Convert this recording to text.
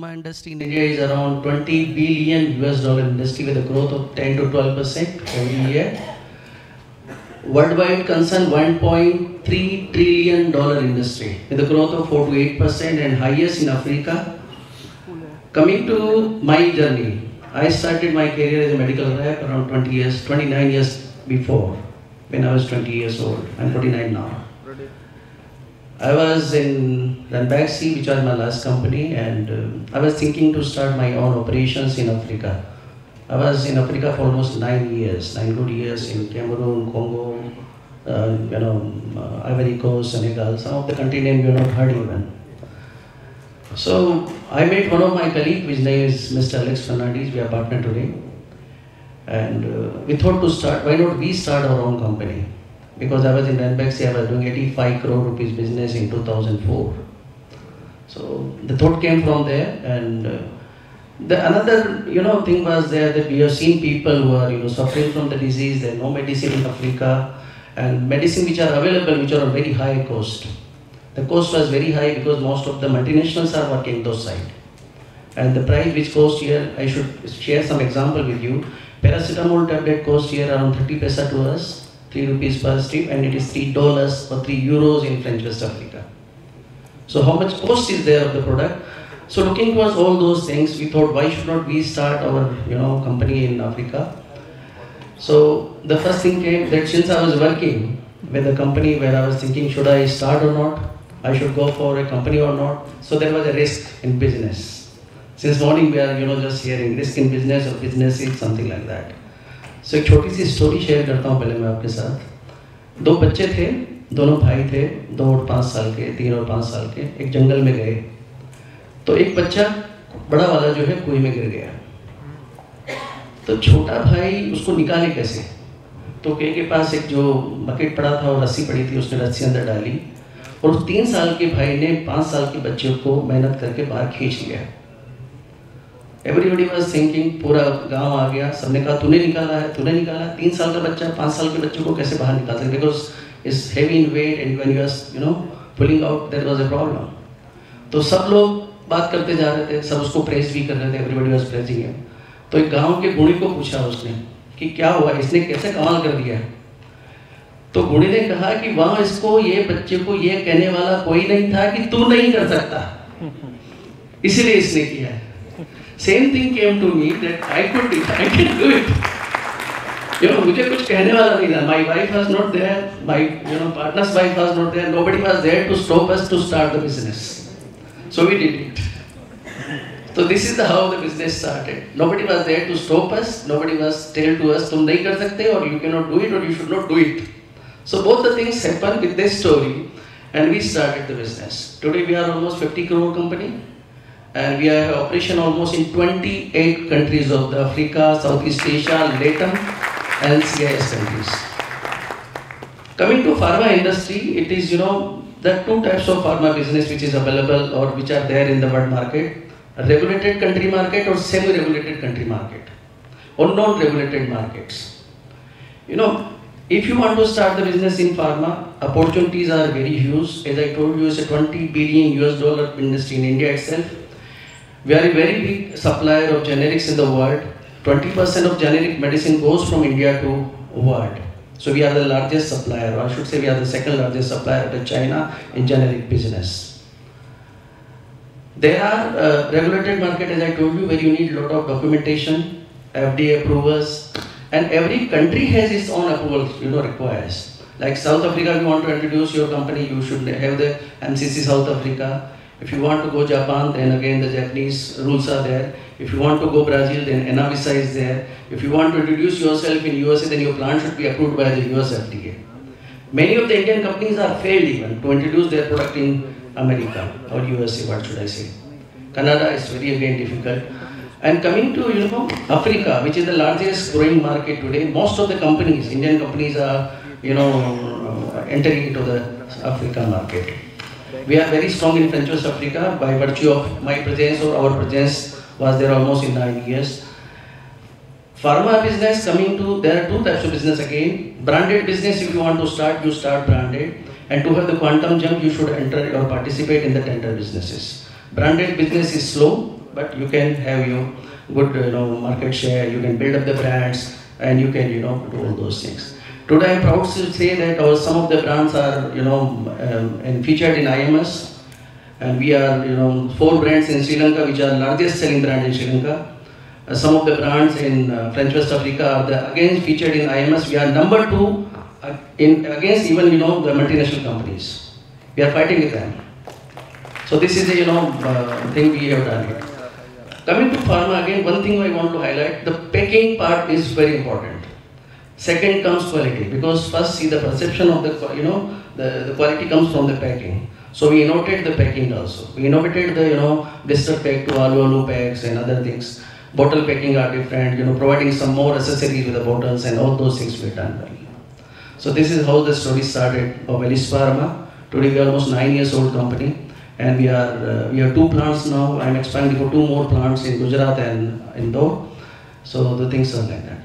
Pharma industry in India is around 20 billion US dollar industry with a growth of 10 to 12 percent every year. Worldwide concern 1.3 trillion dollar industry with a growth of 4 to 8 percent and highest in Africa. Coming to my journey, I started my career as a medical rep around 20 years, 29 years before when I was 20 years old. I'm 49 now. I was in Ranbaxy, which was my last company, and um, I was thinking to start my own operations in Africa. I was in Africa for almost nine years, nine good years in Cameroon, Congo, uh, you know, uh, Ivory Coast, Senegal, some of the country name you have not heard even. So I met one of my colleagues, his name is Mr. Alex Fernandez, we are partner today. And uh, we thought to start, why not we start our own company? Because I was in Ranbaxy, I was doing 85 crore rupees business in 2004. So the thought came from there, and uh, the another you know thing was there that we have seen people who are you know suffering from the disease. There no medicine in Africa, and medicine which are available which are on very high cost. The cost was very high because most of the multinationals are working those side, and the price which cost here I should share some example with you. Paracetamol tablet cost here around 30 paisa to us 3 rupees per strip and it is 3 dollars or 3 euros in French West Africa. So how much cost is there of the product? So looking towards all those things, we thought why should not we start our you know company in Africa? So the first thing came that since I was working with a company where I was thinking should I start or not? I should go for a company or not? So there was a risk in business. Since morning we are you know just hearing risk in business or business is something like that. सो एक छोटी सी story share करता हूँ पहले मैं आपके साथ। दो बच्चे थे, दोनों भाई थे, दो और पाँच साल के, तीन और पाँच साल के, एक जंगल में गए। तो एक बच्चा बड़ा वाला जो है कुएँ में गिर गया। तो छोटा भाई उसको निकाले कैसे? तो कुएँ के पास एक जो बकेट पड़ा था और रस्सी पड़ी थी, उसने रस्सी अंदर डाली। और उस तीन साल के भाई ने पाँच साल के बच्चे को मेहनत करके बाहर खींच लिया। एवरीबडी वॉज़ थिंकिंग पूरा गाँव आ गया, सबने कहा, तूने निकाला है, तूने निकाला है. तीन साल का बच्चा, पाँच साल के बच्चों को कैसे बाहर निकाल सकते because is heavy in weight and when you you know pulling out there was a problem तो सब लोग बात करते जा रहे थे, सब उसको प्रेस भी कर रहे थे एवरीबडी वॉज़ प्रेसिंग हिम तो एक गाँव के गुणी को पूछा उसने कि क्या हुआ, इसने कैसे कमाल कर दिया? है तो गुणी ने कहा कि वहाँ इसको, ये बच्चे को ये कहने वाला कोई नहीं था कि तू नहीं कर सकता। इसीलिए इसने किया है। same thing came to me that I could do, I can do it. You know, मुझे कुछ कहने वाला नहीं था. My wife was not there. My you know partner's wife was not there. Nobody was there to stop us to start the business. So we did it. So this is the how the business started. Nobody was there to stop us. Nobody was tell to us तुम नहीं कर सकते or you cannot do it or you should not do it. So both the things happened with this story, and we started the business. Today we are almost 50 crore company and we have operation almost in 28 countries of the Africa, Southeast Asia, Latin and CIS countries. Coming to pharma industry, it is, you know, the two types of pharma business which is available or which are there in the world market, regulated country market or semi-regulated country market or non-regulated markets. You know, if you want to start the business in pharma, opportunities are very huge. As I told you, it's a 20 billion US dollar industry in India itself we are a very big supplier of generics in the world. 20% of generic medicine goes from India to world. So we are the largest supplier, or I should say we are the second largest supplier to China in generic business. There are uh, regulated market, as I told you, where you need a lot of documentation, FDA approvals, and every country has its own approvals, you know, requires. Like South Africa, if you want to introduce your company, you should have the MCC South Africa. If you want to go Japan, then again the Japanese rules are there. If you want to go Brazil, then Anvisa is there. If you want to introduce yourself in USA, then your plant should be approved by the US FDA. Many of the Indian companies are failed even to introduce their product in America or USA, what should I say. Canada is very again difficult. And coming to you know Africa, which is the largest growing market today, most of the companies, Indian companies are you know entering into the African market. We are very strong in French West Africa by virtue of my presence or our presence was there almost in nine years. Pharma business coming to, there are two types of business again. Branded business, if you want to start, you start branded. And to have the quantum jump, you should enter or participate in the tender businesses. Branded business is slow, but you can have your good you know market share. You can build up the brands, and you can you know do all those things. Today, I'm proud to say that our, some of the brands are you know um, featured in IMS, and we are you know four brands in Sri Lanka which are largest selling brand in Sri Lanka. Uh, some of the brands in uh, French West Africa are the, again featured in IMS. We are number two uh, in against even you know the multinational companies. We are fighting with them. So this is you know uh, thing we have done here. Coming to pharma again, one thing I want to highlight: the packing part is very important. Second comes quality because first see the perception of the you know the, the quality comes from the packing. So we innovated the packing also. We innovated the you know blister pack to alu packs and other things. Bottle packing are different. You know providing some more accessories with the bottles and all those things we done well. So this is how the story started of Alice Pharma. Today we are almost nine years old company and we are uh, we have two plants now. I'm expanding for two more plants in Gujarat and Indore. So the things are like that.